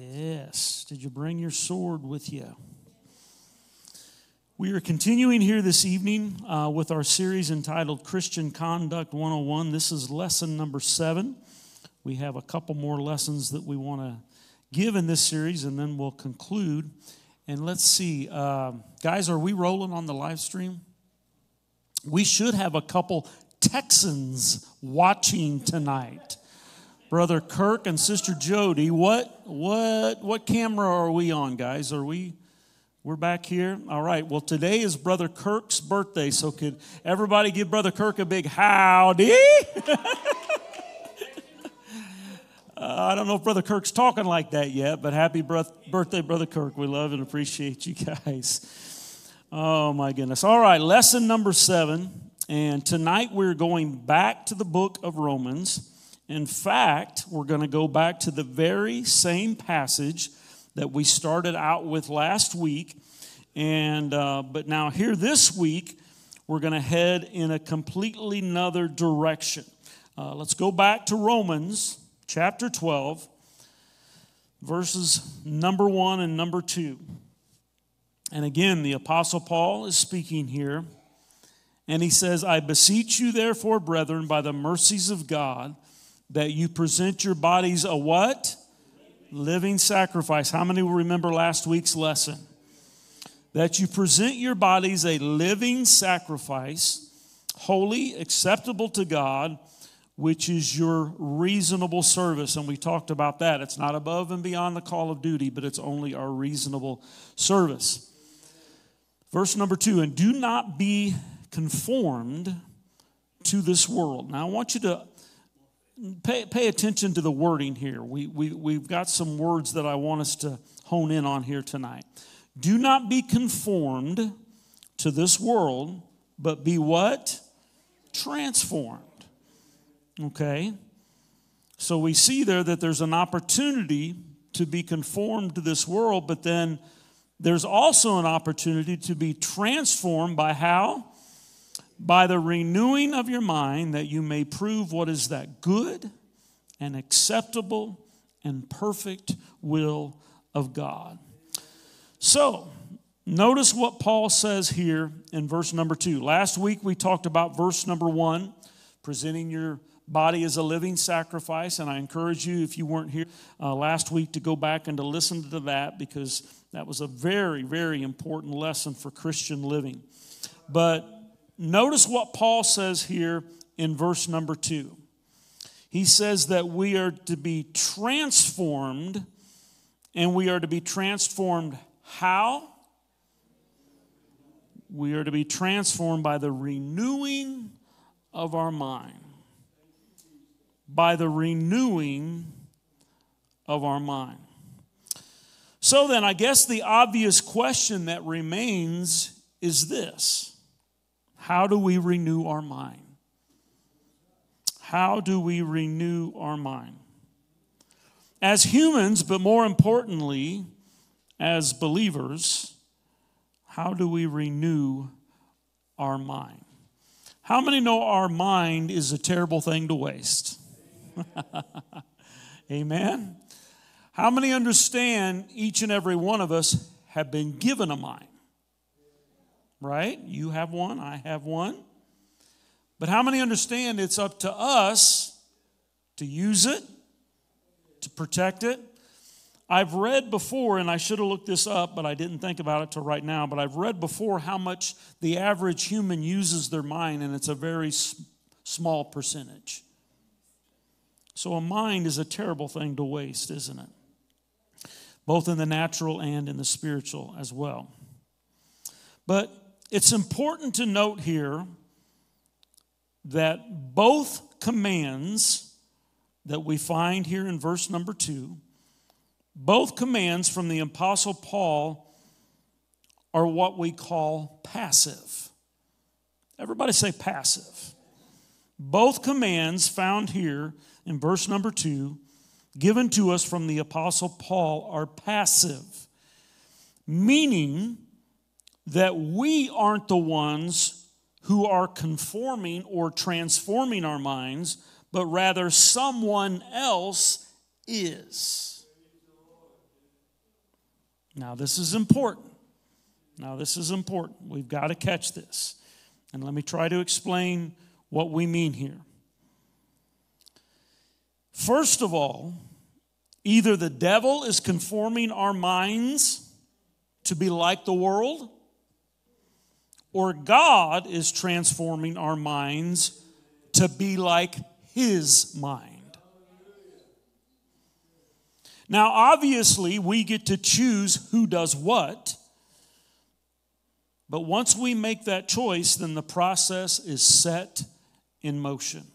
Yes. Did you bring your sword with you? We are continuing here this evening uh, with our series entitled Christian Conduct 101. This is lesson number seven. We have a couple more lessons that we want to give in this series, and then we'll conclude. And let's see, uh, guys, are we rolling on the live stream? We should have a couple Texans watching tonight. Brother Kirk and Sister Jody, what what what camera are we on, guys? Are we we're back here? All right. Well, today is Brother Kirk's birthday, so could everybody give Brother Kirk a big howdy? uh, I don't know if Brother Kirk's talking like that yet, but happy birthday, Brother Kirk. We love and appreciate you guys. Oh, my goodness. All right, lesson number seven. And tonight we're going back to the book of Romans. In fact, we're going to go back to the very same passage that we started out with last week. And, uh, but now, here this week, we're going to head in a completely another direction. Uh, let's go back to Romans chapter 12, verses number 1 and number 2. And again, the Apostle Paul is speaking here. And he says, I beseech you, therefore, brethren, by the mercies of God, that you present your bodies a what? Living sacrifice. How many will remember last week's lesson? That you present your bodies a living sacrifice, holy, acceptable to God, which is your reasonable service. And we talked about that. It's not above and beyond the call of duty, but it's only our reasonable service. Verse number two, and do not be conformed to this world. Now, I want you to pay, pay attention to the wording here. We, we, we've got some words that I want us to hone in on here tonight. Do not be conformed to this world, but be what? Transformed. Okay? So we see there that there's an opportunity to be conformed to this world, but then there's also an opportunity to be transformed by how? By the renewing of your mind that you may prove what is that good and acceptable and perfect will of God. So, notice what Paul says here in verse number two. Last week we talked about verse number one, presenting your body as a living sacrifice. And I encourage you, if you weren't here uh, last week, to go back and to listen to that because that was a very, very important lesson for Christian living. But Notice what Paul says here in verse number two. He says that we are to be transformed, and we are to be transformed how? We are to be transformed by the renewing of our mind. By the renewing of our mind. So then, I guess the obvious question that remains is this how do we renew our mind? How do we renew our mind? As humans, but more importantly, as believers, how do we renew our mind? How many know our mind is a terrible thing to waste? Amen. How many understand each and every one of us have been given a mind? Right? You have one, I have one. But how many understand it's up to us to use it, to protect it? I've read before, and I should have looked this up, but I didn't think about it till right now. But I've read before how much the average human uses their mind, and it's a very small percentage. So a mind is a terrible thing to waste, isn't it? Both in the natural and in the spiritual as well. But it's important to note here that both commands that we find here in verse number two, both commands from the Apostle Paul are what we call passive. Everybody say passive. Both commands found here in verse number two, given to us from the Apostle Paul, are passive, meaning that we aren't the ones who are conforming or transforming our minds, but rather someone else is. Now, this is important. Now, this is important. We've got to catch this. And let me try to explain what we mean here. First of all, either the devil is conforming our minds to be like the world, or God is transforming our minds to be like his mind. Now, obviously, we get to choose who does what. But once we make that choice, then the process is set in motion.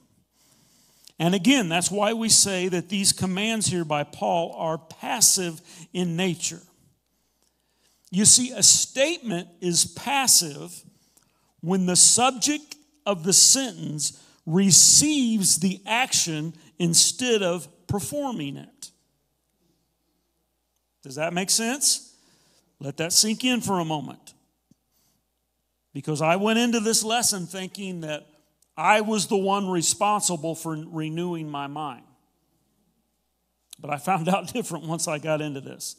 And again, that's why we say that these commands here by Paul are passive in nature. You see, a statement is passive when the subject of the sentence receives the action instead of performing it. Does that make sense? Let that sink in for a moment. Because I went into this lesson thinking that I was the one responsible for renewing my mind. But I found out different once I got into this.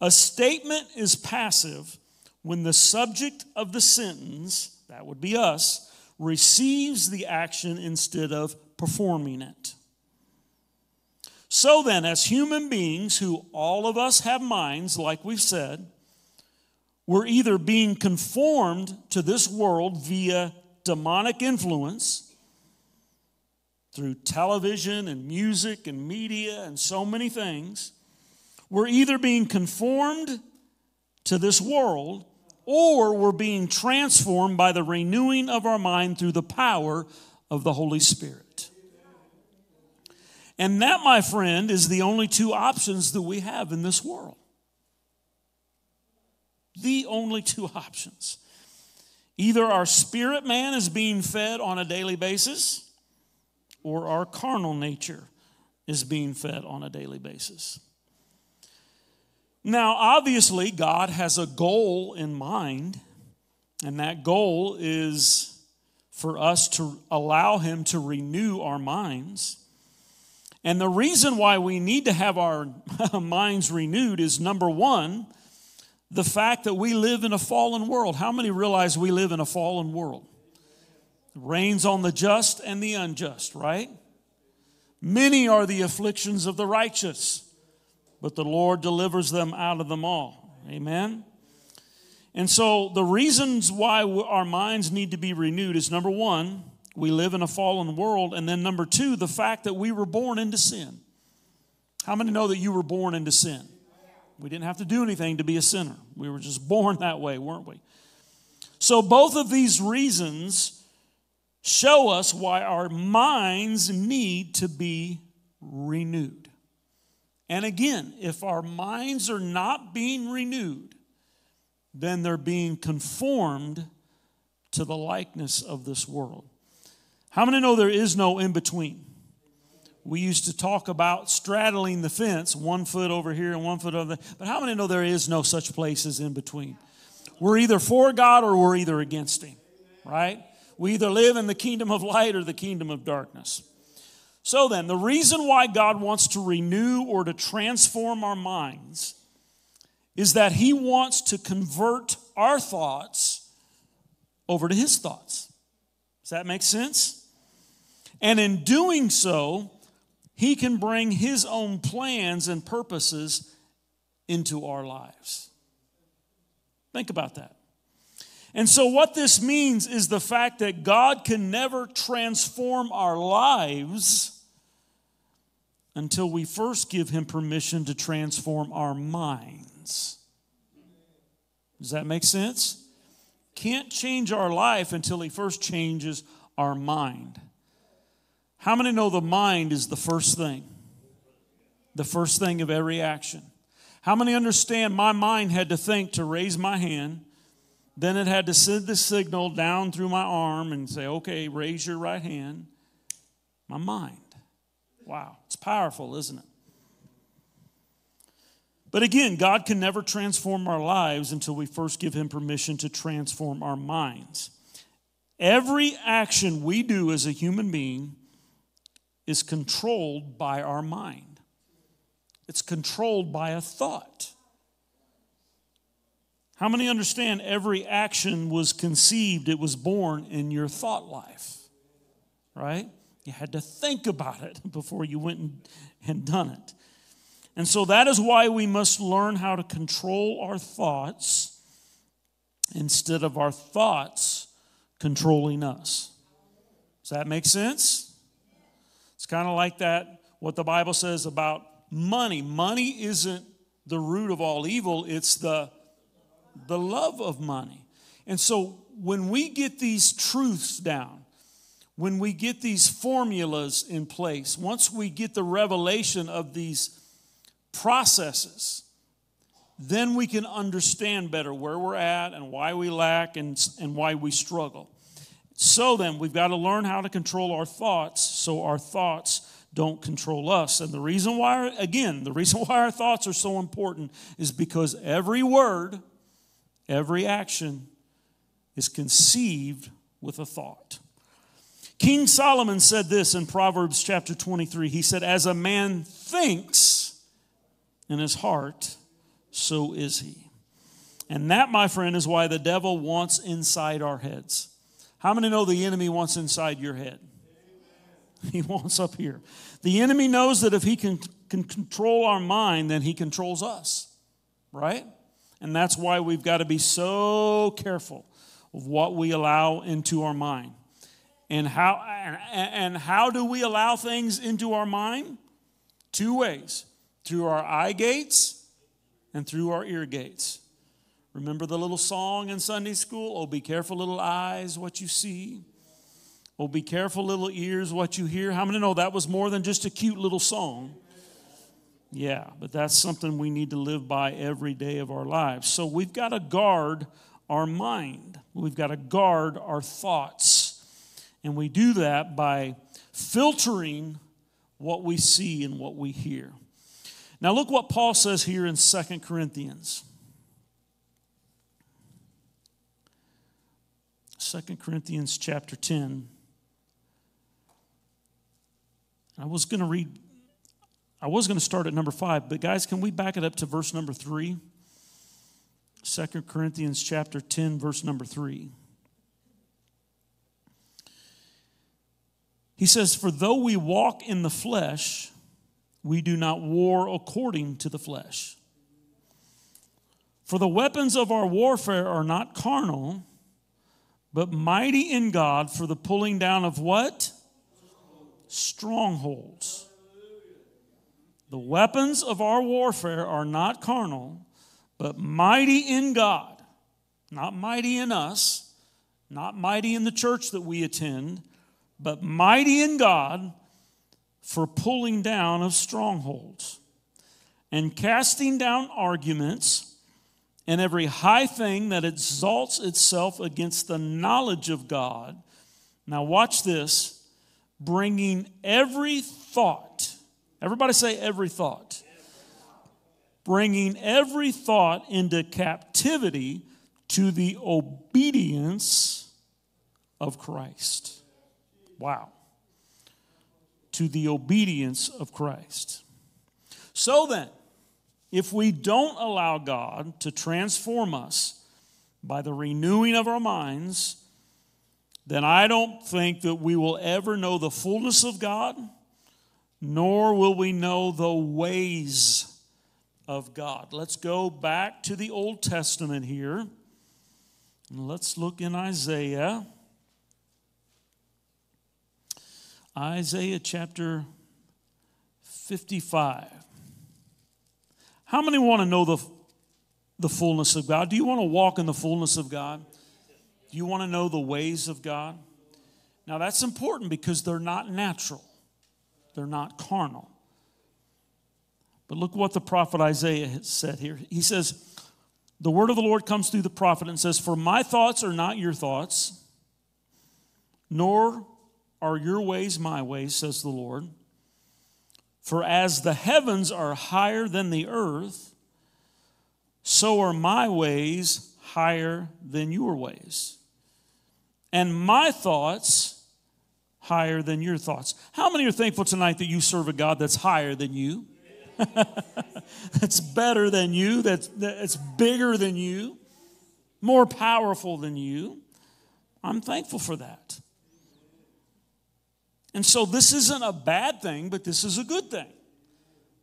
A statement is passive when the subject of the sentence, that would be us, receives the action instead of performing it. So then, as human beings who all of us have minds, like we've said, we're either being conformed to this world via demonic influence through television and music and media and so many things. We're either being conformed to this world or we're being transformed by the renewing of our mind through the power of the Holy Spirit. And that, my friend, is the only two options that we have in this world. The only two options. Either our spirit man is being fed on a daily basis, or our carnal nature is being fed on a daily basis. Now, obviously, God has a goal in mind, and that goal is for us to allow Him to renew our minds. And the reason why we need to have our minds renewed is number one, the fact that we live in a fallen world. How many realize we live in a fallen world? Rains on the just and the unjust, right? Many are the afflictions of the righteous, but the Lord delivers them out of them all. Amen. And so the reasons why our minds need to be renewed is number one, we live in a fallen world. And then number two, the fact that we were born into sin. How many know that you were born into sin? We didn't have to do anything to be a sinner. We were just born that way, weren't we? So, both of these reasons show us why our minds need to be renewed. And again, if our minds are not being renewed, then they're being conformed to the likeness of this world. How many know there is no in between? We used to talk about straddling the fence, one foot over here and one foot over there. But how many know there is no such place as in between? We're either for God or we're either against Him, right? We either live in the kingdom of light or the kingdom of darkness. So then, the reason why God wants to renew or to transform our minds is that He wants to convert our thoughts over to His thoughts. Does that make sense? And in doing so, he can bring His own plans and purposes into our lives. Think about that. And so, what this means is the fact that God can never transform our lives until we first give Him permission to transform our minds. Does that make sense? Can't change our life until He first changes our mind. How many know the mind is the first thing? The first thing of every action. How many understand my mind had to think to raise my hand? Then it had to send the signal down through my arm and say, okay, raise your right hand. My mind. Wow, it's powerful, isn't it? But again, God can never transform our lives until we first give Him permission to transform our minds. Every action we do as a human being is controlled by our mind, it's controlled by a thought. How many understand every action was conceived, it was born in your thought life? Right? You had to think about it before you went and, done it. And so that is why we must learn how to control our thoughts instead of our thoughts controlling us. Does that make sense? It's kind of like that, what the Bible says about money. Money isn't the root of all evil, it's the, the love of money. And so when we get these truths down, when we get these formulas in place, once we get the revelation of these processes, then we can understand better where we're at and why we lack and, and why we struggle. So then, we've got to learn how to control our thoughts so our thoughts don't control us. And the reason why, again, the reason why our thoughts are so important is because every word, every action is conceived with a thought. King Solomon said this in Proverbs chapter 23. He said, As a man thinks in his heart, so is he. And that, my friend, is why the devil wants inside our heads. How many know the enemy wants inside your head? He wants up here. The enemy knows that if he can, can control our mind, then he controls us, right? And that's why we've got to be so careful of what we allow into our mind. And how, and, and how do we allow things into our mind? Two ways through our eye gates and through our ear gates. Remember the little song in Sunday school? Oh, be careful, little eyes, what you see. Oh, be careful, little ears, what you hear. How many know that was more than just a cute little song? Yeah, but that's something we need to live by every day of our lives. So we've got to guard our mind, we've got to guard our thoughts. And we do that by filtering what we see and what we hear. Now, look what Paul says here in Second Corinthians. 2 Corinthians chapter 10. I was going to read, I was going to start at number 5, but guys, can we back it up to verse number 3? 2 Corinthians chapter 10, verse number 3. He says, For though we walk in the flesh, we do not war according to the flesh. For the weapons of our warfare are not carnal but mighty in God for the pulling down of what? Strongholds. The weapons of our warfare are not carnal, but mighty in God. Not mighty in us, not mighty in the church that we attend, but mighty in God for pulling down of strongholds and casting down arguments and every high thing that exalts itself against the knowledge of God. Now, watch this bringing every thought, everybody say every thought, bringing every thought into captivity to the obedience of Christ. Wow. To the obedience of Christ. So then, if we don't allow God to transform us by the renewing of our minds, then I don't think that we will ever know the fullness of God, nor will we know the ways of God. Let's go back to the Old Testament here. And let's look in Isaiah. Isaiah chapter 55. How many want to know the, the fullness of God? Do you want to walk in the fullness of God? Do you want to know the ways of God? Now, that's important because they're not natural, they're not carnal. But look what the prophet Isaiah has said here. He says, The word of the Lord comes through the prophet and says, For my thoughts are not your thoughts, nor are your ways my ways, says the Lord. For as the heavens are higher than the earth, so are my ways higher than your ways, and my thoughts higher than your thoughts. How many are thankful tonight that you serve a God that's higher than you? that's better than you, that's, that's bigger than you. more powerful than you. I'm thankful for that. And so this isn't a bad thing, but this is a good thing.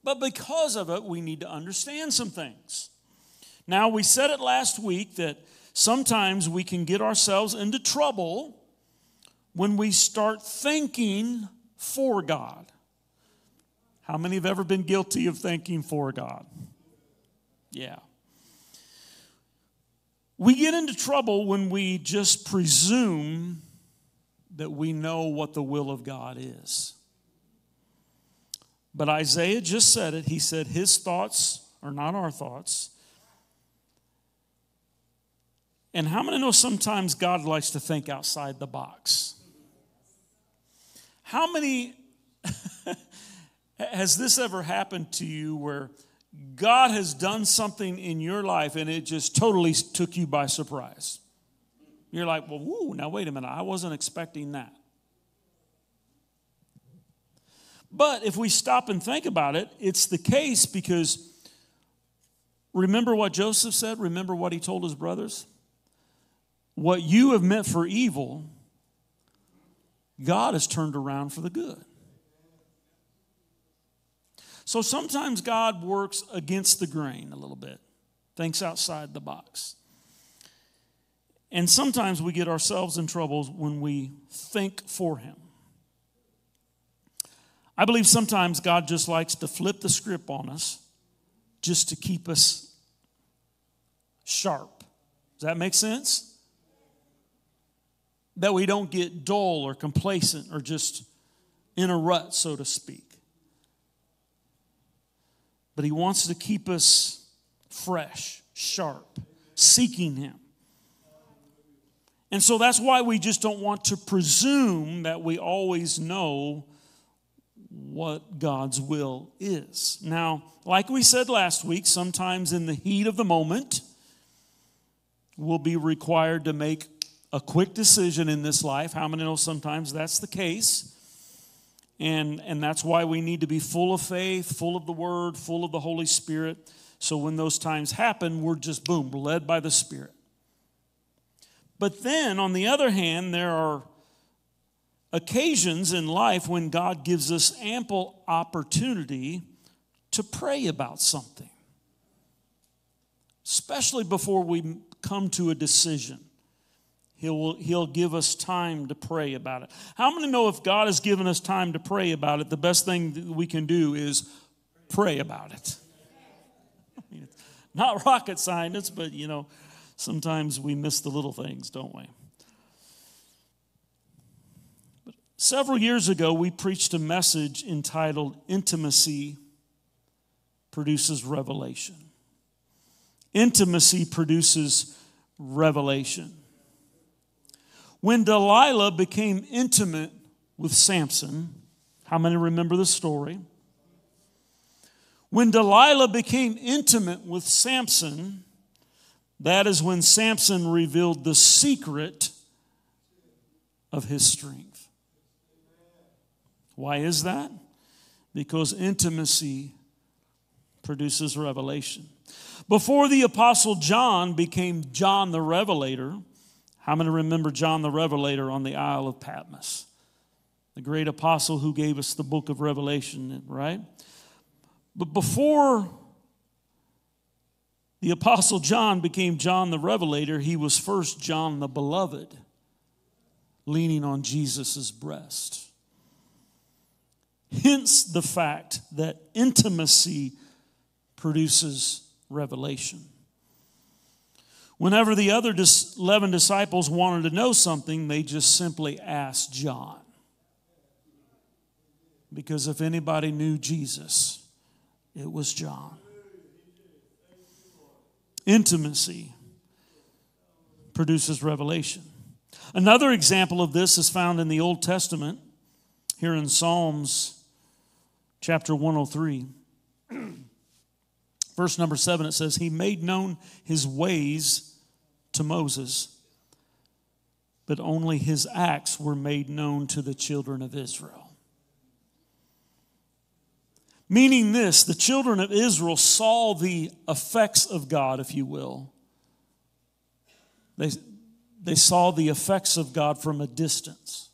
But because of it, we need to understand some things. Now, we said it last week that sometimes we can get ourselves into trouble when we start thinking for God. How many have ever been guilty of thinking for God? Yeah. We get into trouble when we just presume that we know what the will of God is. But Isaiah just said it. He said, His thoughts are not our thoughts. And how many know sometimes God likes to think outside the box? How many has this ever happened to you where God has done something in your life and it just totally took you by surprise? You're like, well, whoo, now wait a minute, I wasn't expecting that. But if we stop and think about it, it's the case because remember what Joseph said? Remember what he told his brothers? What you have meant for evil, God has turned around for the good. So sometimes God works against the grain a little bit, thinks outside the box. And sometimes we get ourselves in trouble when we think for Him. I believe sometimes God just likes to flip the script on us just to keep us sharp. Does that make sense? That we don't get dull or complacent or just in a rut, so to speak. But He wants to keep us fresh, sharp, seeking Him. And so that's why we just don't want to presume that we always know what God's will is. Now, like we said last week, sometimes in the heat of the moment, we'll be required to make a quick decision in this life. How many know sometimes that's the case? And, and that's why we need to be full of faith, full of the Word, full of the Holy Spirit. So when those times happen, we're just, boom, led by the Spirit. But then, on the other hand, there are occasions in life when God gives us ample opportunity to pray about something, especially before we come to a decision. He'll, he'll give us time to pray about it. How many know if God has given us time to pray about it, the best thing that we can do is pray about it? I mean, not rocket science, but you know, sometimes we miss the little things, don't we? But several years ago, we preached a message entitled Intimacy Produces Revelation. Intimacy produces revelation. When Delilah became intimate with Samson, how many remember the story? When Delilah became intimate with Samson, that is when Samson revealed the secret of his strength. Why is that? Because intimacy produces revelation. Before the Apostle John became John the Revelator, how many remember John the Revelator on the Isle of Patmos? The great apostle who gave us the book of Revelation, right? But before the apostle John became John the Revelator, he was first John the Beloved, leaning on Jesus' breast. Hence the fact that intimacy produces revelation. Whenever the other 11 disciples wanted to know something, they just simply asked John. Because if anybody knew Jesus, it was John. Intimacy produces revelation. Another example of this is found in the Old Testament, here in Psalms chapter 103. Verse number 7, it says, He made known his ways to Moses, but only his acts were made known to the children of Israel. Meaning this, the children of Israel saw the effects of God, if you will, They, they saw the effects of God from a distance.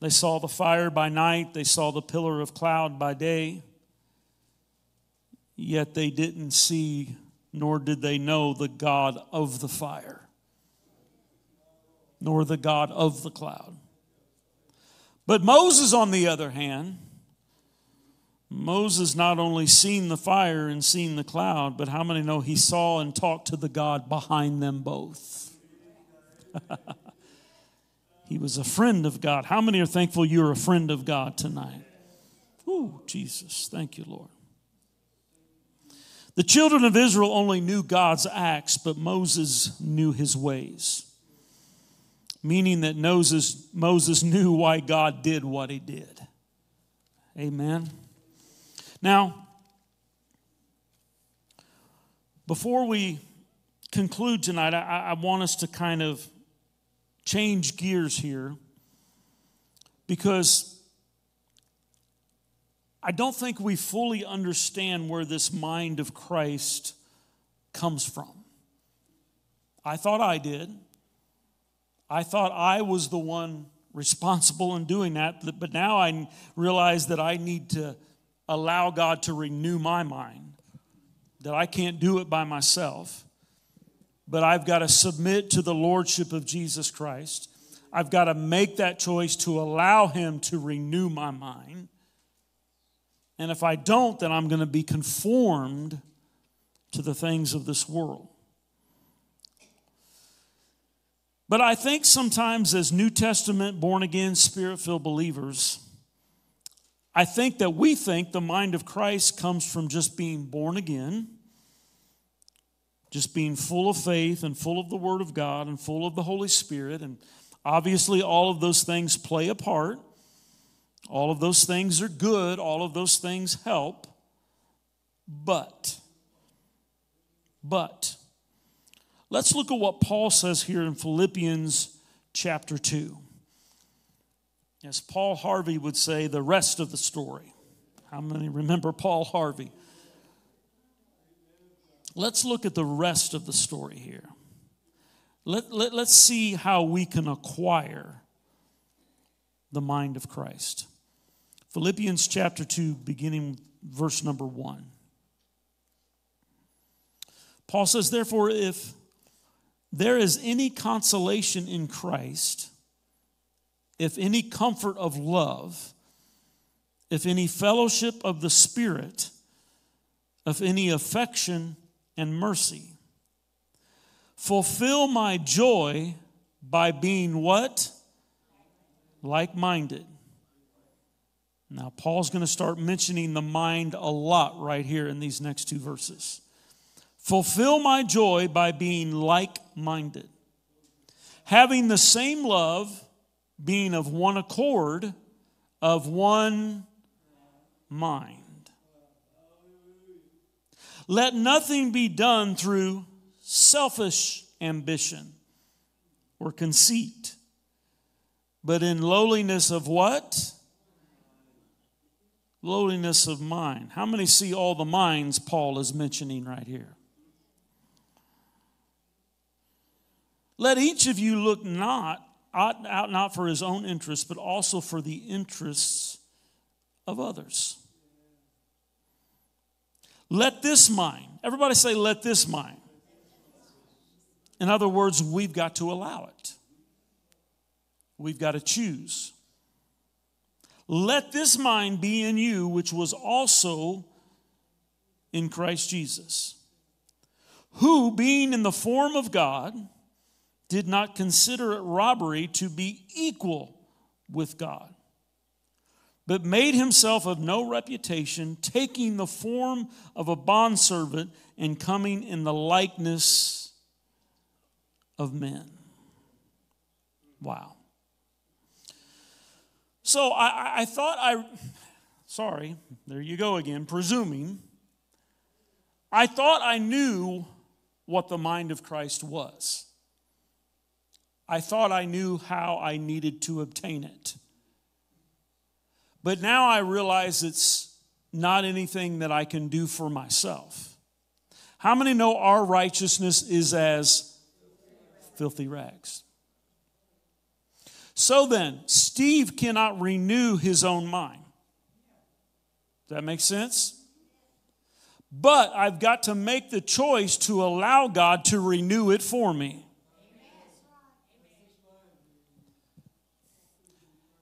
They saw the fire by night, they saw the pillar of cloud by day, yet they didn't see nor did they know the God of the fire, nor the God of the cloud. But Moses, on the other hand, Moses not only seen the fire and seen the cloud, but how many know he saw and talked to the God behind them both? he was a friend of God. How many are thankful you're a friend of God tonight? Ooh, Jesus. Thank you, Lord. The children of Israel only knew God's acts, but Moses knew his ways. Meaning that Moses, Moses knew why God did what he did. Amen. Now, before we conclude tonight, I, I, want us to kind of change gears here because I don't think we fully understand where this mind of Christ comes from. I thought I did. I thought I was the one responsible in doing that, but now I realize that I need to allow God to renew my mind, that I can't do it by myself, but I've got to submit to the Lordship of Jesus Christ. I've got to make that choice to allow Him to renew my mind. And if I don't, then I'm going to be conformed to the things of this world. But I think sometimes, as New Testament, born again, spirit filled believers, I think that we think the mind of Christ comes from just being born again, just being full of faith and full of the Word of God and full of the Holy Spirit. And obviously, all of those things play a part. All of those things are good, all of those things help. But, but, let's look at what Paul says here in Philippians chapter 2. As Paul Harvey would say, the rest of the story. How many remember Paul Harvey? Let's look at the rest of the story here. Let, let, let's see how we can acquire the mind of Christ. Philippians chapter 2, beginning verse number 1. Paul says, Therefore, if there is any consolation in Christ, if any comfort of love, if any fellowship of the Spirit, of any affection and mercy, fulfill my joy by being what? Like minded now, Paul's going to start mentioning the mind a lot right here in these next two verses. Fulfill my joy by being like minded, having the same love, being of one accord, of one mind. Let nothing be done through selfish ambition or conceit, but in lowliness of what? lowliness of mind. How many see all the minds Paul is mentioning right here? Let each of you look not out, not for his own interests, but also for the interests of others. Let this mind, everybody say, let this mind. In other words, we've got to allow it. We've got to choose. Let this mind be in you, which was also in Christ Jesus, who, being in the form of God, did not consider it robbery to be equal with God, but made himself of no reputation, taking the form of a bondservant and coming in the likeness of men. Wow. So I, I thought I, sorry, there you go again, presuming. I thought I knew what the mind of Christ was. I thought I knew how I needed to obtain it. But now I realize it's not anything that I can do for myself. How many know our righteousness is as filthy rags? So then, Steve cannot renew his own mind. Does that make sense? But I've got to make the choice to allow God to renew it for me.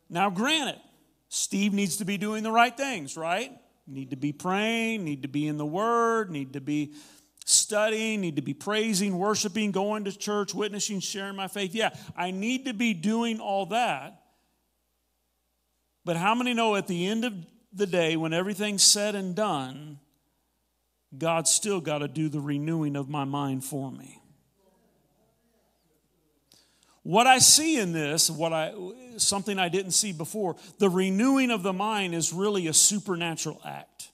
Now, granted, Steve needs to be doing the right things, right? Need to be praying, need to be in the Word, need to be studying, need to be praising, worshiping, going to church, witnessing, sharing my faith. Yeah, I need to be doing all that. But how many know at the end of the day, when everything's said and done, God's still got to do the renewing of my mind for me? What I see in this, what I something I didn't see before, the renewing of the mind is really a supernatural act.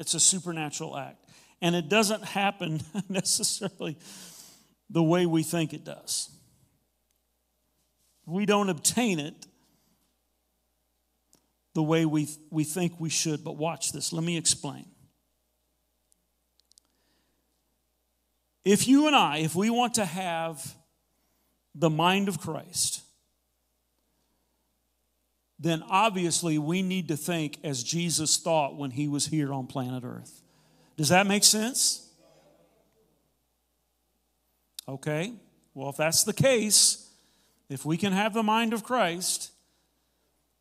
It's a supernatural act. And it doesn't happen necessarily the way we think it does. We don't obtain it the way we, we think we should. But watch this. Let me explain. If you and I, if we want to have the mind of Christ, then obviously we need to think as Jesus thought when he was here on planet Earth. Does that make sense? Okay, well, if that's the case, if we can have the mind of Christ,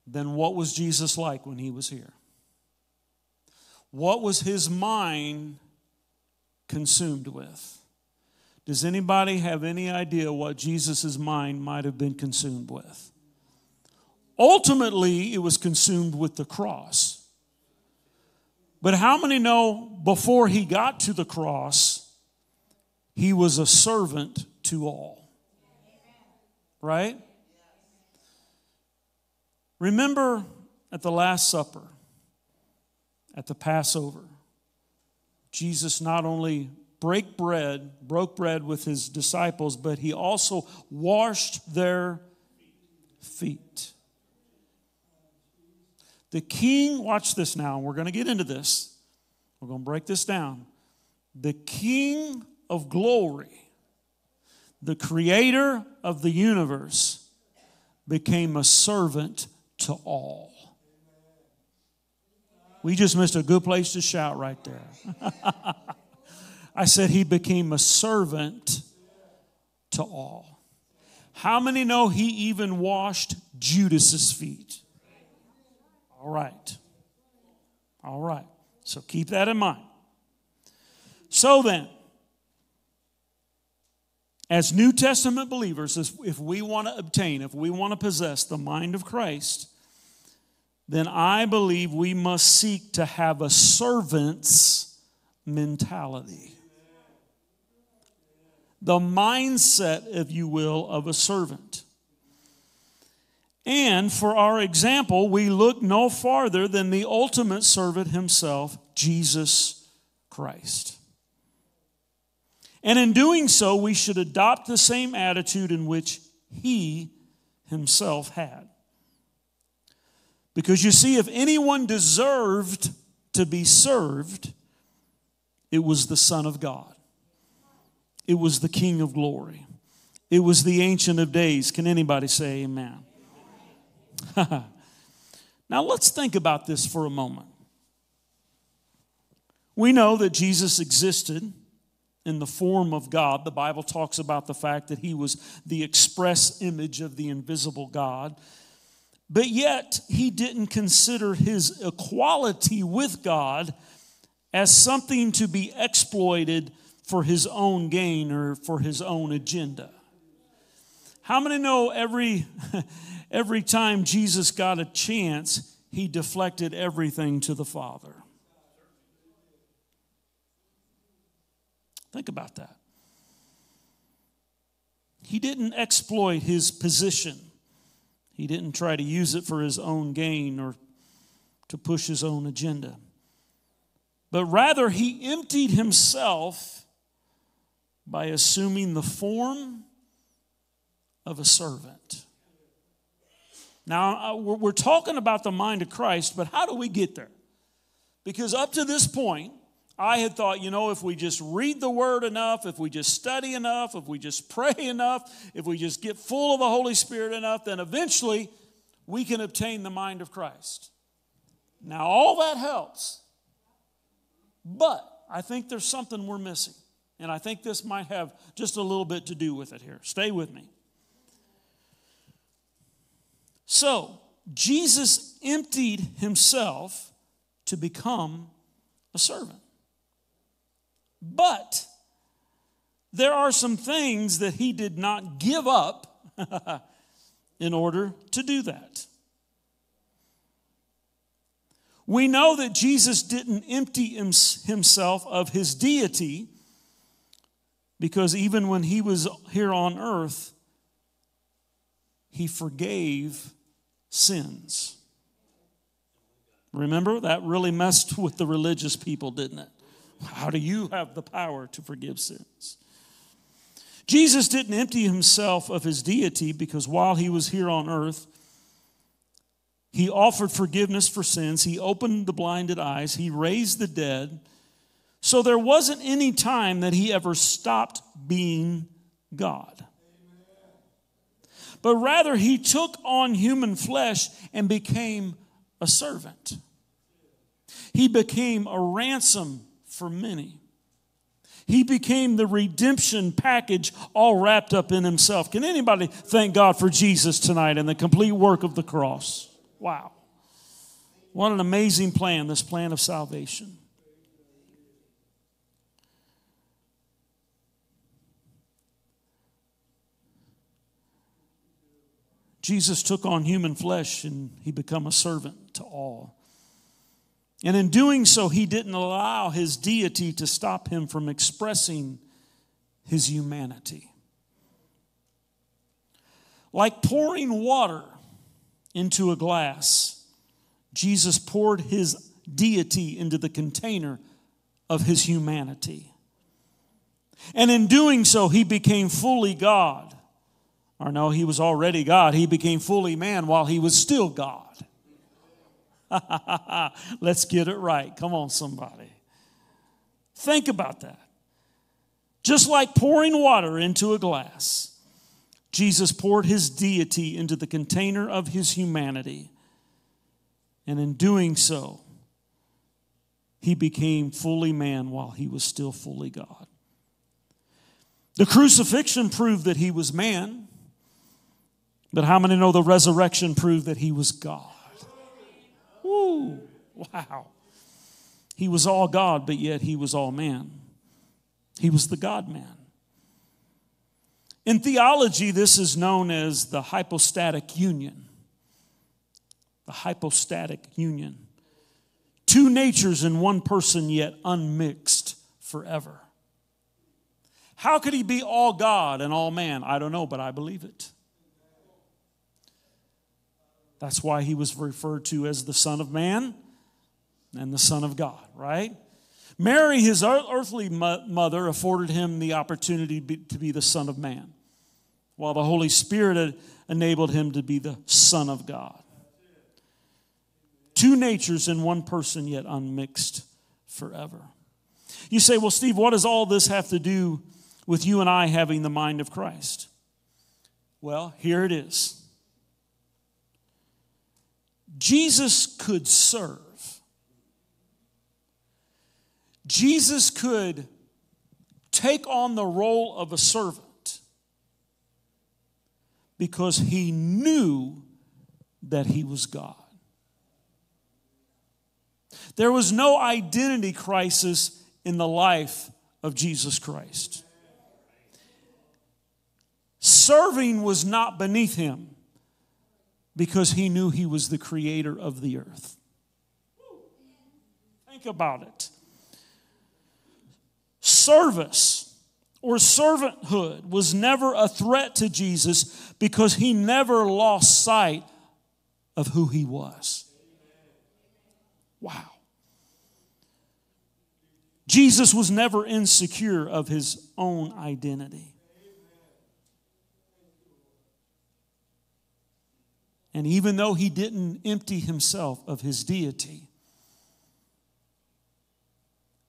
then what was Jesus like when he was here? What was his mind consumed with? Does anybody have any idea what Jesus' mind might have been consumed with? Ultimately, it was consumed with the cross. But how many know before he got to the cross, he was a servant to all? Right? Remember at the Last Supper, at the Passover, Jesus not only break bread, broke bread with his disciples, but he also washed their feet. The king, watch this now, we're going to get into this. We're going to break this down. The king of glory, the creator of the universe, became a servant to all. We just missed a good place to shout right there. I said he became a servant to all. How many know he even washed Judas's feet? All right. All right. So keep that in mind. So then, as New Testament believers, if we want to obtain, if we want to possess the mind of Christ, then I believe we must seek to have a servant's mentality. The mindset, if you will, of a servant. And for our example, we look no farther than the ultimate servant himself, Jesus Christ. And in doing so, we should adopt the same attitude in which he himself had. Because you see, if anyone deserved to be served, it was the Son of God, it was the King of glory, it was the Ancient of Days. Can anybody say amen? now let's think about this for a moment. We know that Jesus existed in the form of God. The Bible talks about the fact that he was the express image of the invisible God. But yet, he didn't consider his equality with God as something to be exploited for his own gain or for his own agenda. How many know every, every time Jesus got a chance, he deflected everything to the Father? Think about that. He didn't exploit his position. He didn't try to use it for his own gain or to push his own agenda. But rather, he emptied himself by assuming the form of a servant. Now, uh, we're talking about the mind of Christ, but how do we get there? Because up to this point, I had thought, you know, if we just read the word enough, if we just study enough, if we just pray enough, if we just get full of the Holy Spirit enough, then eventually we can obtain the mind of Christ. Now, all that helps, but I think there's something we're missing. And I think this might have just a little bit to do with it here. Stay with me. So, Jesus emptied himself to become a servant. But there are some things that he did not give up in order to do that. We know that Jesus didn't empty himself of his deity because even when he was here on earth, he forgave sins. Remember, that really messed with the religious people, didn't it? How do you have the power to forgive sins? Jesus didn't empty himself of his deity because while he was here on earth, he offered forgiveness for sins, he opened the blinded eyes, he raised the dead. So there wasn't any time that he ever stopped being God. But rather, he took on human flesh and became a servant. He became a ransom for many. He became the redemption package all wrapped up in himself. Can anybody thank God for Jesus tonight and the complete work of the cross? Wow. What an amazing plan, this plan of salvation. Jesus took on human flesh and he became a servant to all. And in doing so, he didn't allow his deity to stop him from expressing his humanity. Like pouring water into a glass, Jesus poured his deity into the container of his humanity. And in doing so, he became fully God. Or no, he was already God. He became fully man while he was still God. Let's get it right. Come on, somebody. Think about that. Just like pouring water into a glass, Jesus poured his deity into the container of his humanity. And in doing so, he became fully man while he was still fully God. The crucifixion proved that he was man, but how many know the resurrection proved that he was God? Woo! Wow. He was all God, but yet he was all man. He was the God man. In theology, this is known as the hypostatic union. The hypostatic union. Two natures in one person, yet unmixed forever. How could he be all God and all man? I don't know, but I believe it. That's why he was referred to as the Son of Man and the Son of God, right? Mary, his earthly mother, afforded him the opportunity to be the Son of Man, while the Holy Spirit enabled him to be the Son of God. Two natures in one person, yet unmixed forever. You say, well, Steve, what does all this have to do with you and I having the mind of Christ? Well, here it is. Jesus could serve. Jesus could take on the role of a servant because he knew that he was God. There was no identity crisis in the life of Jesus Christ. Serving was not beneath him because he knew he was the creator of the earth. Think about it. Service or servanthood was never a threat to Jesus because he never lost sight of who he was. Wow. Jesus was never insecure of his own identity. And even though he didn't empty himself of his deity,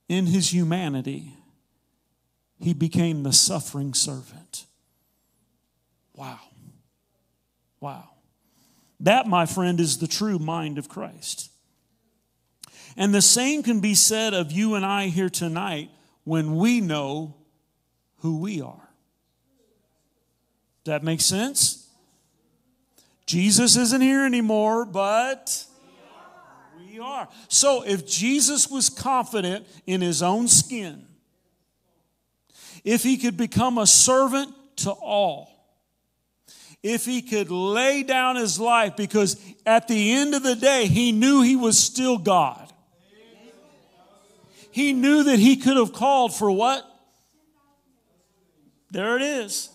in his humanity, he became the suffering servant. Wow. Wow. That, my friend, is the true mind of Christ. And the same can be said of you and I here tonight when we know who we are. Does that make sense? Jesus isn't here anymore, but we are. So if Jesus was confident in his own skin, if he could become a servant to all, if he could lay down his life because at the end of the day, he knew he was still God. He knew that he could have called for what? There it is.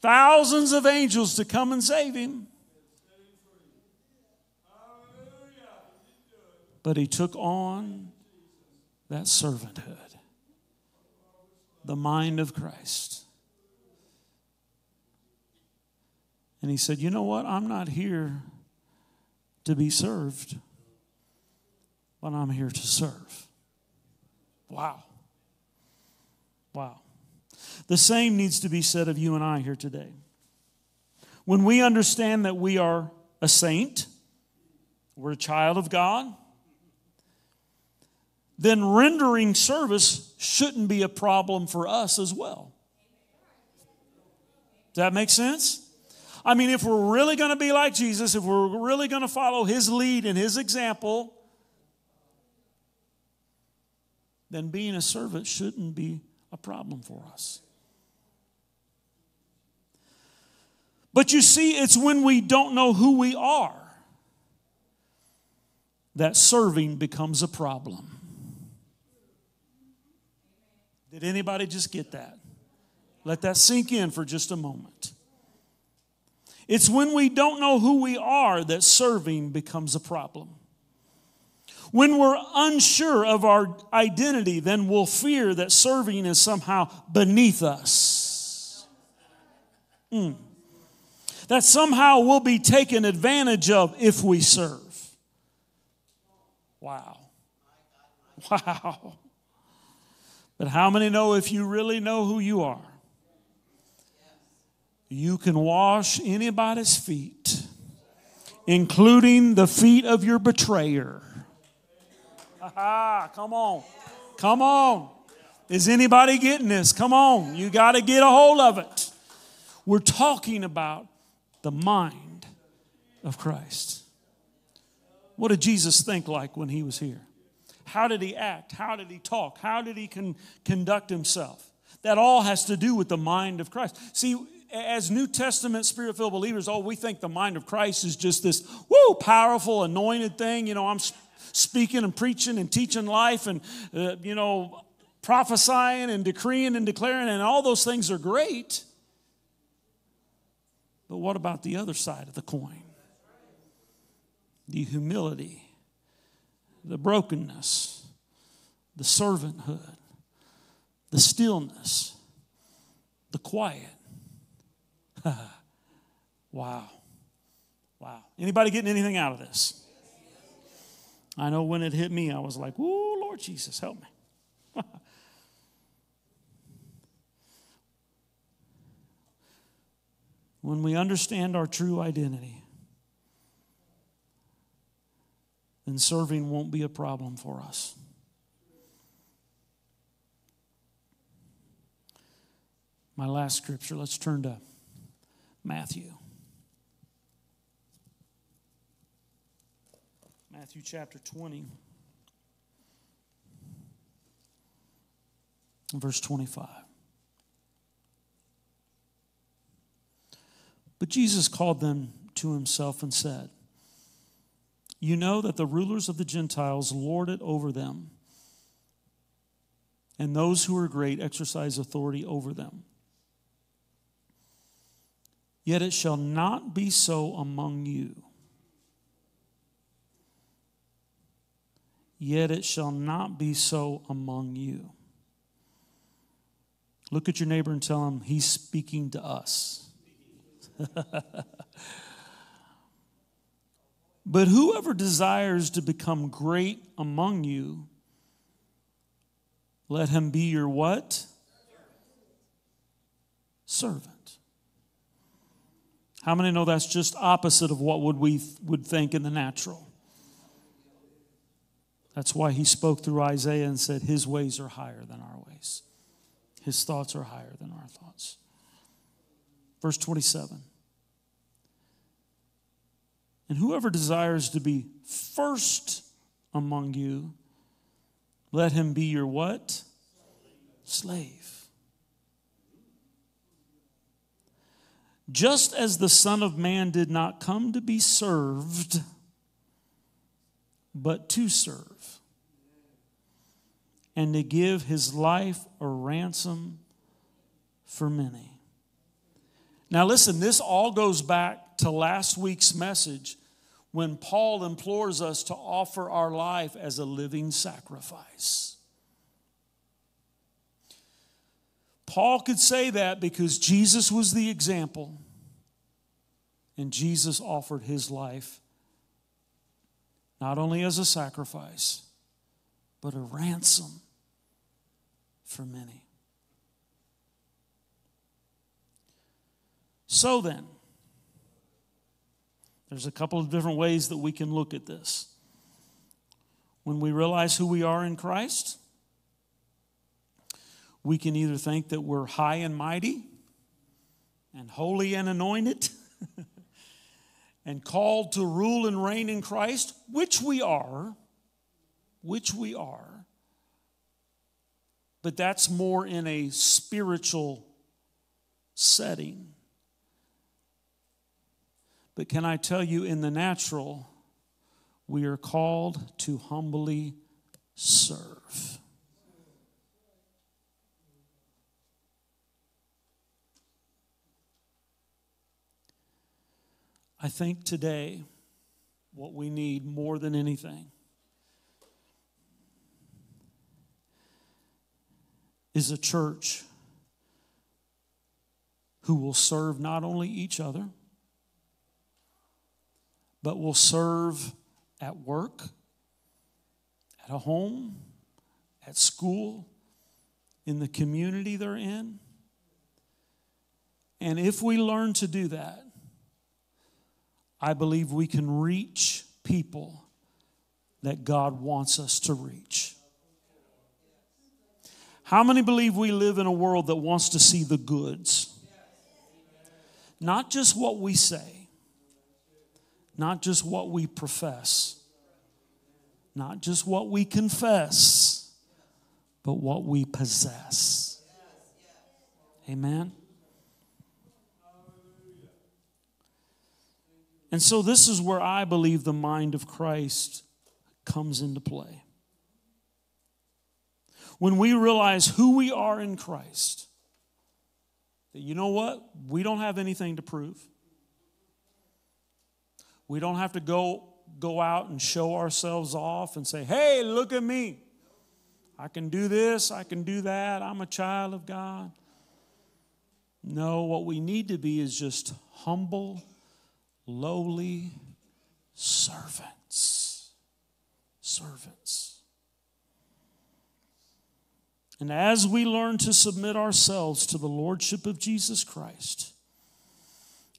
Thousands of angels to come and save him. But he took on that servanthood, the mind of Christ. And he said, You know what? I'm not here to be served, but I'm here to serve. Wow. Wow. The same needs to be said of you and I here today. When we understand that we are a saint, we're a child of God, then rendering service shouldn't be a problem for us as well. Does that make sense? I mean, if we're really going to be like Jesus, if we're really going to follow his lead and his example, then being a servant shouldn't be a problem for us. But you see, it's when we don't know who we are that serving becomes a problem. Did anybody just get that? Let that sink in for just a moment. It's when we don't know who we are that serving becomes a problem. When we're unsure of our identity, then we'll fear that serving is somehow beneath us. Mm. That somehow we'll be taken advantage of if we serve. Wow. Wow. But how many know if you really know who you are, you can wash anybody's feet, including the feet of your betrayer. Ah, come on. Come on. Is anybody getting this? Come on. You got to get a hold of it. We're talking about the mind of Christ. What did Jesus think like when he was here? How did he act? How did he talk? How did he con- conduct himself? That all has to do with the mind of Christ. See, as New Testament spirit filled believers, oh, we think the mind of Christ is just this woo, powerful, anointed thing. You know, I'm speaking and preaching and teaching life and, uh, you know, prophesying and decreeing and declaring, and all those things are great. But what about the other side of the coin? The humility, the brokenness, the servanthood, the stillness, the quiet. wow. Wow. Anybody getting anything out of this? I know when it hit me, I was like, "Ooh, Lord Jesus, help me." when we understand our true identity, then serving won't be a problem for us. My last scripture, let's turn to Matthew. Matthew chapter 20, verse 25. But Jesus called them to himself and said, You know that the rulers of the Gentiles lord it over them, and those who are great exercise authority over them. Yet it shall not be so among you. Yet it shall not be so among you. Look at your neighbor and tell him he's speaking to us. but whoever desires to become great among you Let him be your what? Servant. How many know that's just opposite of what would we would think in the natural? That's why he spoke through Isaiah and said, His ways are higher than our ways. His thoughts are higher than our thoughts. Verse 27. And whoever desires to be first among you, let him be your what? Slave. Just as the Son of Man did not come to be served, but to serve, and to give his life a ransom for many. Now, listen, this all goes back to last week's message when Paul implores us to offer our life as a living sacrifice. Paul could say that because Jesus was the example and Jesus offered his life not only as a sacrifice, but a ransom for many. So then, there's a couple of different ways that we can look at this. When we realize who we are in Christ, we can either think that we're high and mighty and holy and anointed and called to rule and reign in Christ, which we are, which we are, but that's more in a spiritual setting. But can I tell you, in the natural, we are called to humbly serve. I think today, what we need more than anything is a church who will serve not only each other but will serve at work, at a home, at school, in the community they're in. And if we learn to do that, I believe we can reach people that God wants us to reach. How many believe we live in a world that wants to see the goods? Not just what we say, not just what we profess, not just what we confess, but what we possess. Amen. And so, this is where I believe the mind of Christ comes into play. When we realize who we are in Christ, that you know what? We don't have anything to prove. We don't have to go, go out and show ourselves off and say, hey, look at me. I can do this, I can do that, I'm a child of God. No, what we need to be is just humble, lowly servants. Servants. And as we learn to submit ourselves to the Lordship of Jesus Christ,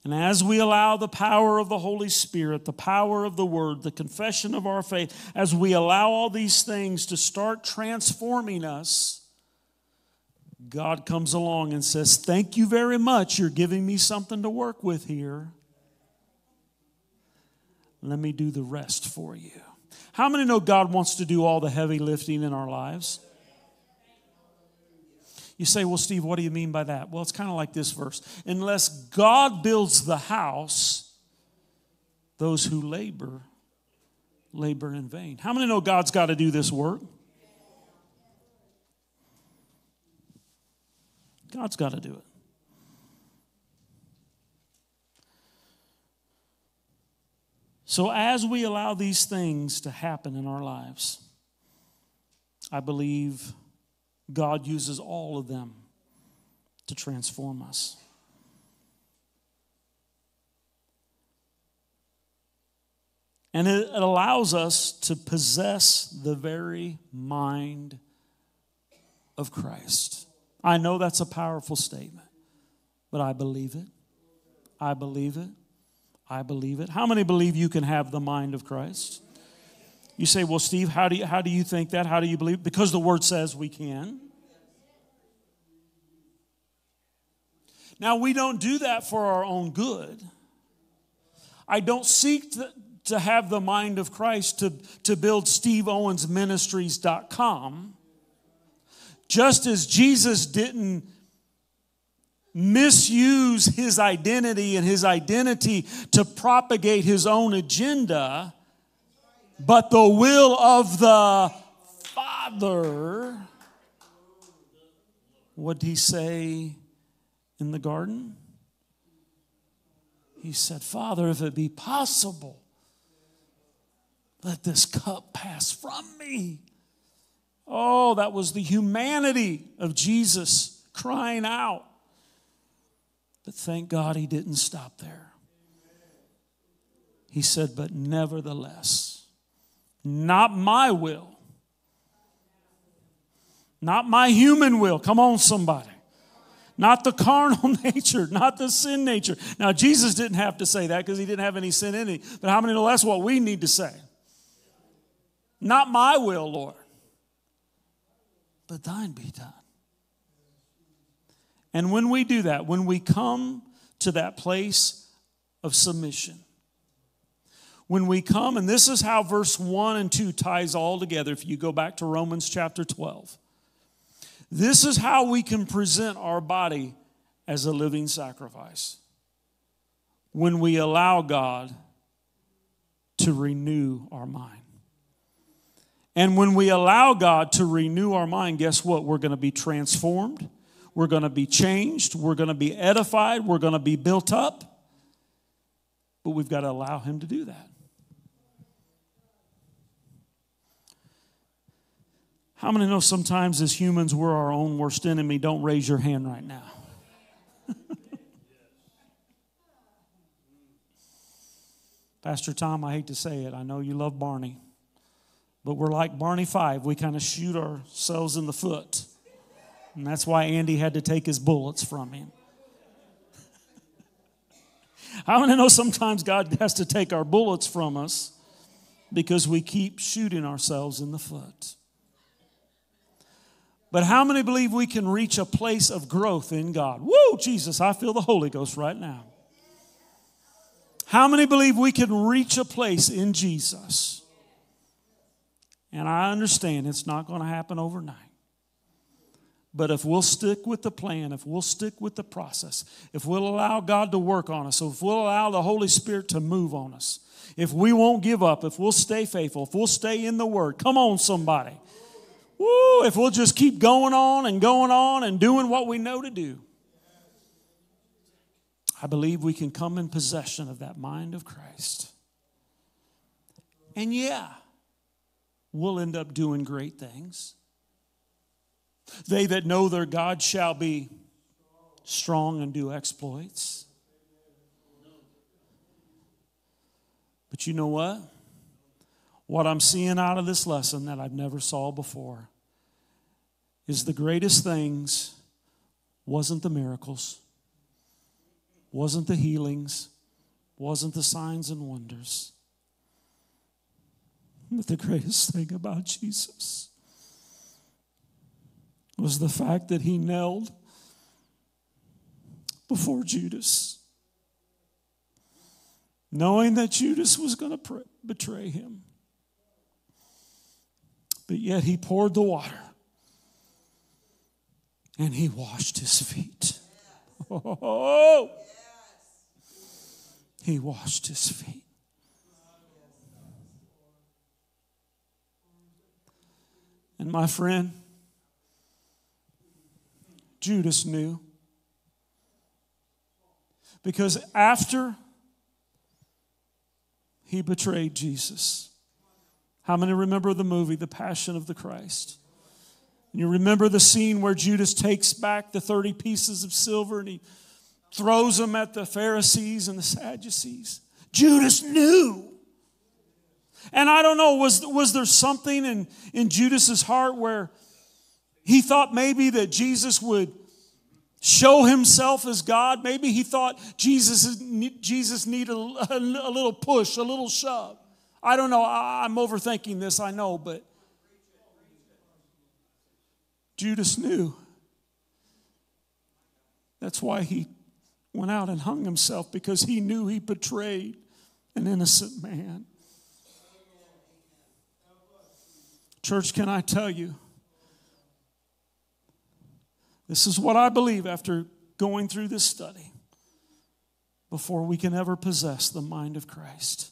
and as we allow the power of the Holy Spirit, the power of the Word, the confession of our faith, as we allow all these things to start transforming us, God comes along and says, Thank you very much. You're giving me something to work with here. Let me do the rest for you. How many know God wants to do all the heavy lifting in our lives? You say, well, Steve, what do you mean by that? Well, it's kind of like this verse Unless God builds the house, those who labor, labor in vain. How many know God's got to do this work? God's got to do it. So, as we allow these things to happen in our lives, I believe God uses all of them to transform us. And it allows us to possess the very mind of Christ. I know that's a powerful statement, but I believe it. I believe it. I believe it. How many believe you can have the mind of Christ? You say, Well, Steve, how do you, how do you think that? How do you believe? Because the word says we can. Now, we don't do that for our own good. I don't seek to, to have the mind of Christ to, to build SteveOwensMinistries.com. Just as Jesus didn't misuse his identity and his identity to propagate his own agenda, but the will of the Father. What did he say in the garden? He said, Father, if it be possible, let this cup pass from me. Oh, that was the humanity of Jesus crying out. But thank God he didn't stop there. He said, But nevertheless, not my will, not my human will. Come on, somebody. Not the carnal nature, not the sin nature. Now, Jesus didn't have to say that because he didn't have any sin in him. But how many know that's what we need to say? Not my will, Lord, but thine be done. And when we do that, when we come to that place of submission, when we come, and this is how verse 1 and 2 ties all together, if you go back to Romans chapter 12. This is how we can present our body as a living sacrifice. When we allow God to renew our mind. And when we allow God to renew our mind, guess what? We're going to be transformed. We're going to be changed. We're going to be edified. We're going to be built up. But we've got to allow Him to do that. How many know sometimes as humans we're our own worst enemy? Don't raise your hand right now. Pastor Tom, I hate to say it. I know you love Barney. But we're like Barney Fife. We kind of shoot ourselves in the foot. And that's why Andy had to take his bullets from him. I want to know sometimes God has to take our bullets from us because we keep shooting ourselves in the foot? But how many believe we can reach a place of growth in God? Woo, Jesus, I feel the Holy Ghost right now. How many believe we can reach a place in Jesus and I understand it's not going to happen overnight. But if we'll stick with the plan, if we'll stick with the process, if we'll allow God to work on us, if we'll allow the Holy Spirit to move on us, if we won't give up, if we'll stay faithful, if we'll stay in the Word, come on, somebody. Woo, if we'll just keep going on and going on and doing what we know to do, I believe we can come in possession of that mind of Christ. And yeah, we'll end up doing great things. They that know their God shall be strong and do exploits. But you know what? What I'm seeing out of this lesson that I've never saw before is the greatest things wasn't the miracles, wasn't the healings, wasn't the signs and wonders. But the greatest thing about Jesus was the fact that he knelt before Judas, knowing that Judas was going to betray him. But yet he poured the water and he washed his feet. Oh, he washed his feet. And my friend, Judas knew. Because after he betrayed Jesus, how many remember the movie, The Passion of the Christ? And you remember the scene where Judas takes back the 30 pieces of silver and he throws them at the Pharisees and the Sadducees. Judas knew. And I don't know, was, was there something in, in Judas's heart where He thought maybe that Jesus would show himself as God. Maybe he thought Jesus, Jesus needed a, a, a little push, a little shove. I don't know. I'm overthinking this, I know, but Judas knew. That's why he went out and hung himself because he knew he betrayed an innocent man. Church, can I tell you? This is what I believe after going through this study before we can ever possess the mind of Christ.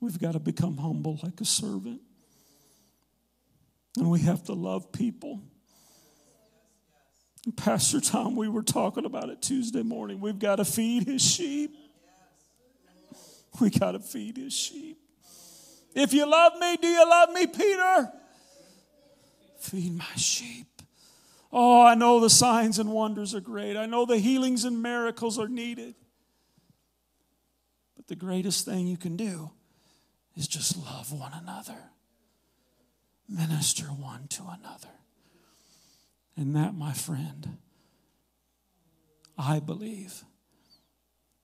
We've got to become humble like a servant. And we have to love people. Pastor Tom, we were talking about it Tuesday morning. We've got to feed his sheep. We got to feed his sheep. If you love me, do you love me, Peter? Feed my sheep. Oh, I know the signs and wonders are great. I know the healings and miracles are needed. But the greatest thing you can do is just love one another, minister one to another. And that, my friend, I believe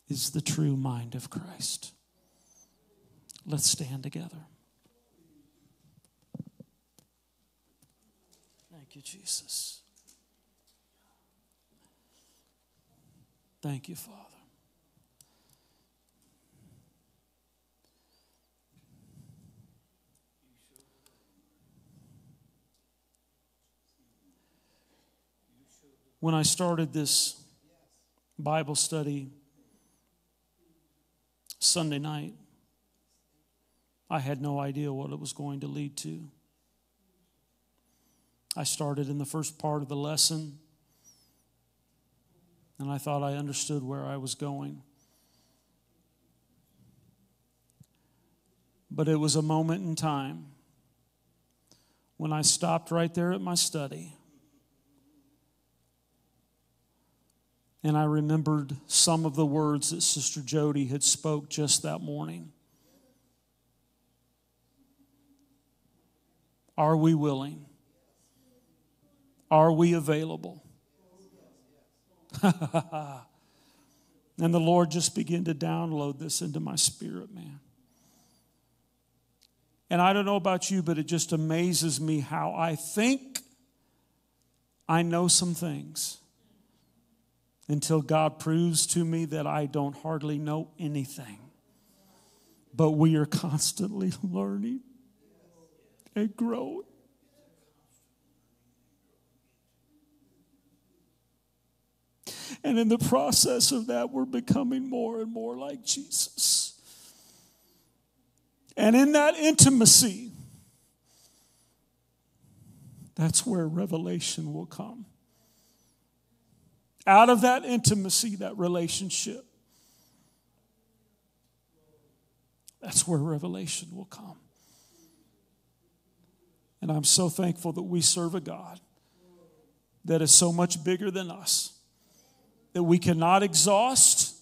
is the true mind of Christ. Let's stand together. Thank you, Jesus. Thank you, Father. When I started this Bible study Sunday night, I had no idea what it was going to lead to. I started in the first part of the lesson, and I thought I understood where I was going. But it was a moment in time when I stopped right there at my study. And I remembered some of the words that Sister Jody had spoke just that morning. Are we willing? Are we available? and the Lord just began to download this into my spirit, man. And I don't know about you, but it just amazes me how I think I know some things until God proves to me that I don't hardly know anything. But we are constantly learning and growing. And in the process of that, we're becoming more and more like Jesus. And in that intimacy, that's where revelation will come. Out of that intimacy, that relationship, that's where revelation will come. And I'm so thankful that we serve a God that is so much bigger than us, that we cannot exhaust.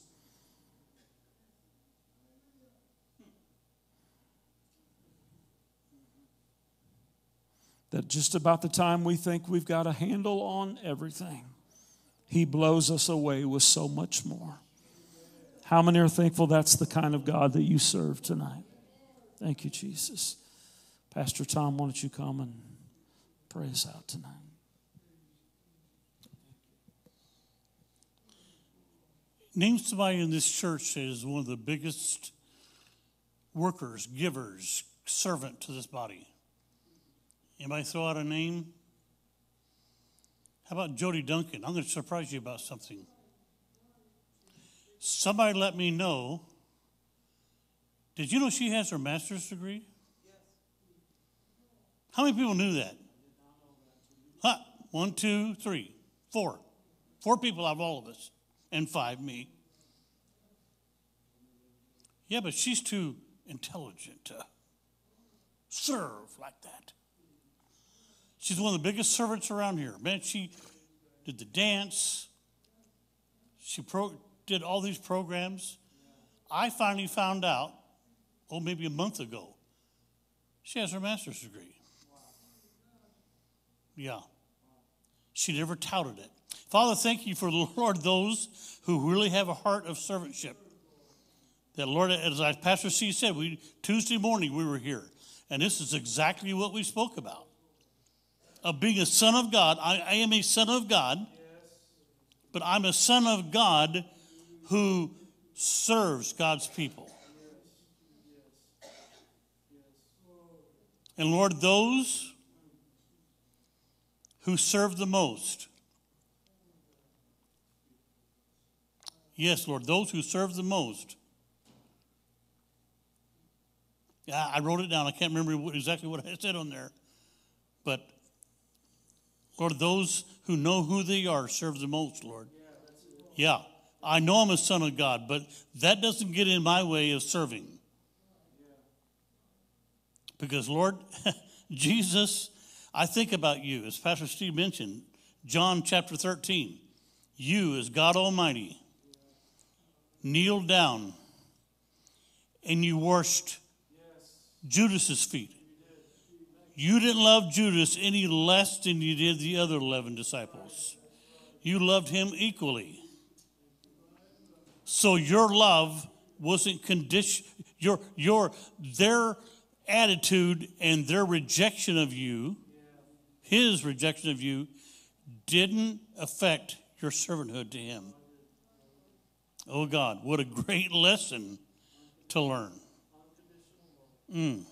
That just about the time we think we've got a handle on everything, He blows us away with so much more. How many are thankful that's the kind of God that you serve tonight? Thank you, Jesus. Pastor Tom, why don't you come and pray us out tonight? Name somebody in this church as one of the biggest workers, givers, servant to this body. Anybody throw out a name? How about Jody Duncan? I'm going to surprise you about something. Somebody let me know. Did you know she has her master's degree? How many people knew that? Huh? One, two, three, four. Four people out of all of us, and five me. Yeah, but she's too intelligent to serve like that. She's one of the biggest servants around here. Man, she did the dance. She pro- did all these programs. I finally found out, oh, maybe a month ago, she has her master's degree. Yeah. She never touted it. Father, thank you for, the Lord, those who really have a heart of servantship. That, Lord, as Pastor C said, we, Tuesday morning we were here, and this is exactly what we spoke about. Of being a son of God. I, I am a son of God, but I'm a son of God who serves God's people. And Lord, those who serve the most. Yes, Lord, those who serve the most. Yeah, I wrote it down. I can't remember exactly what I said on there. But, Lord, those who know who they are serve the most, Lord. Yeah, I know I'm a son of God, but that doesn't get in my way of serving. Because, Lord, Jesus, I think about you, as Pastor Steve mentioned, John chapter 13. You, as God Almighty, kneeled down and you washed Judas's feet. You didn't love Judas any less than you did the other 11 disciples. You loved him equally. So your love wasn't condition your your their attitude and their rejection of you, his rejection of you, didn't affect your servanthood to him. Oh God, what a great lesson to learn. Mm.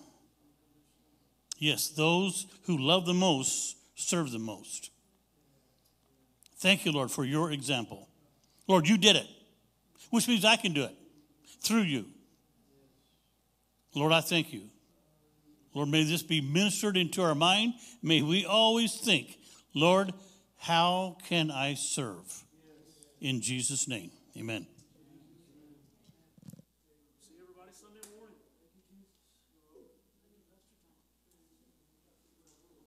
Yes, those who love the most serve the most. Thank you, Lord, for your example. Lord, you did it, which means I can do it through you. Lord, I thank you. Lord, may this be ministered into our mind. May we always think, Lord, how can I serve? In Jesus' name, amen.